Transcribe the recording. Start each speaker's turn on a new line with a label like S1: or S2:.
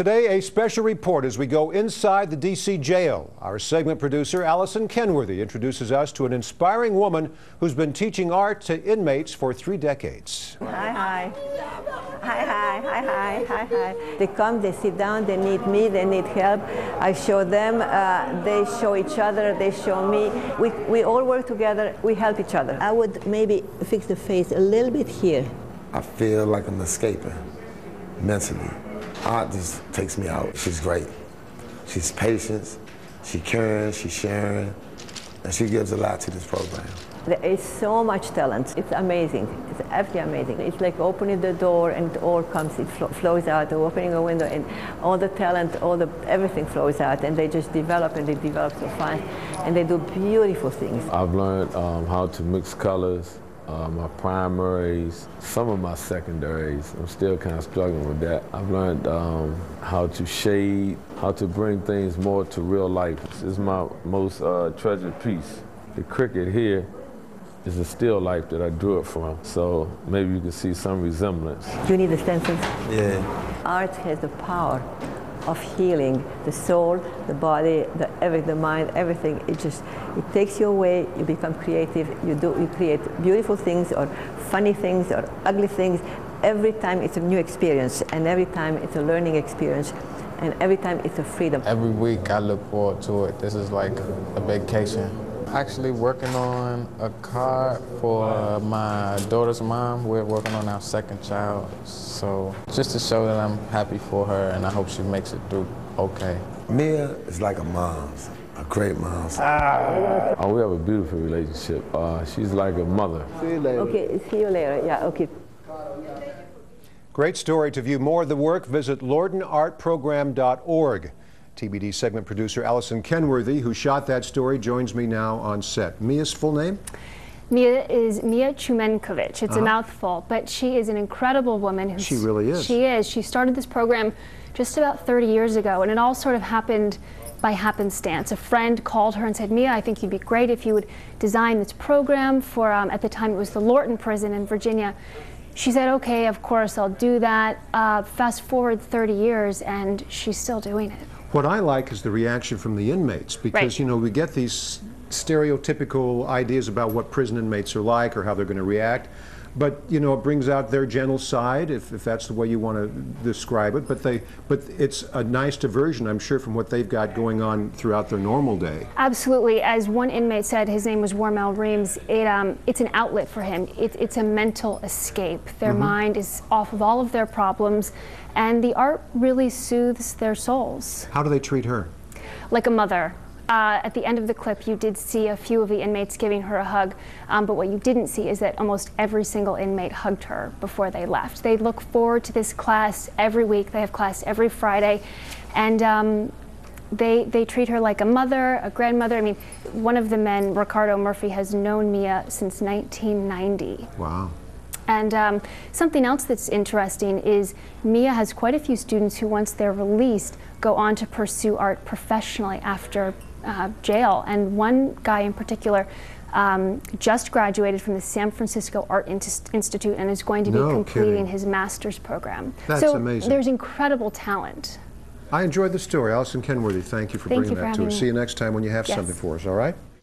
S1: Today, a special report as we go inside the D.C. jail. Our segment producer, Allison Kenworthy, introduces us to an inspiring woman who's been teaching art to inmates for three decades.
S2: Hi, hi. Hi, hi, hi, hi, hi, hi. They come, they sit down, they need me, they need help. I show them, uh, they show each other, they show me. We, we all work together, we help each other. I would maybe fix the face a little bit here.
S3: I feel like I'm escaping mentally. Art just takes me out. She's great. She's patient, she caring, she's sharing, and she gives a lot to this program.
S2: There is so much talent. It's amazing. It's absolutely amazing. It's like opening the door and it all comes, it flo flows out, or opening a window and all the talent, all the, everything flows out and they just develop and they develop so fast and they do beautiful things.
S4: I've learned um, how to mix colors, uh, my primaries, some of my secondaries. I'm still kind of struggling with that. I've learned um, how to shade, how to bring things more to real life. This is my most uh, treasured piece. The cricket here is a still life that I drew it from. So maybe you can see some resemblance.
S2: Do you need the stencils?
S3: Yeah.
S2: Art has the power of healing the soul, the body, the every, the mind, everything. It just it takes you away. You become creative. You do you create beautiful things or funny things or ugly things. Every time it's a new experience, and every time it's a learning experience, and every time it's a freedom.
S5: Every week I look forward to it. This is like a vacation actually working on a card for my daughter's mom. We're working on our second child. So just to show that I'm happy for her and I hope she makes it through okay.
S3: Mia is like a mom, a great mom.
S4: Ah. Oh, we have a beautiful relationship. Uh, she's like a mother.
S2: See you later. Okay, see you later. Yeah, okay.
S1: Great story. To view more of the work, visit lortonartprogram.org. TBD segment producer Allison Kenworthy, who shot that story, joins me now on set. Mia's full name?
S6: Mia is Mia Choumenkovitch. It's uh -huh. a mouthful, but she is an incredible woman.
S1: Who's, she really is.
S6: She is. She started this program just about 30 years ago, and it all sort of happened by happenstance. A friend called her and said, Mia, I think you'd be great if you would design this program for, um, at the time it was the Lorton prison in Virginia. She said, okay, of course, I'll do that. Uh, fast forward 30 years, and she's still doing it.
S1: What I like is the reaction from the inmates because, right. you know, we get these stereotypical ideas about what prison inmates are like or how they're going to react. But you know, it brings out their gentle side, if, if that's the way you want to describe it. But they, but it's a nice diversion, I'm sure, from what they've got going on throughout their normal day.
S6: Absolutely, as one inmate said, his name was Warmel Reams. It, um, it's an outlet for him. It, it's a mental escape. Their mm -hmm. mind is off of all of their problems, and the art really soothes their souls.
S1: How do they treat her?
S6: Like a mother. Uh, at the end of the clip, you did see a few of the inmates giving her a hug, um, but what you didn't see is that almost every single inmate hugged her before they left. They look forward to this class every week. They have class every Friday, and um, they, they treat her like a mother, a grandmother. I mean, one of the men, Ricardo Murphy, has known Mia since 1990.
S1: Wow.
S6: And um, something else that's interesting is Mia has quite a few students who, once they're released, go on to pursue art professionally after uh, jail. And one guy in particular um, just graduated from the San Francisco Art Institute and is going to be no completing
S1: kidding.
S6: his master's program.
S1: That's
S6: so
S1: amazing.
S6: There's incredible talent.
S1: I enjoyed the story. Allison Kenworthy, thank you for
S6: thank
S1: bringing
S6: you
S1: that
S6: for
S1: to us.
S6: Me.
S1: See you next time when you have
S6: yes.
S1: something for us, all right?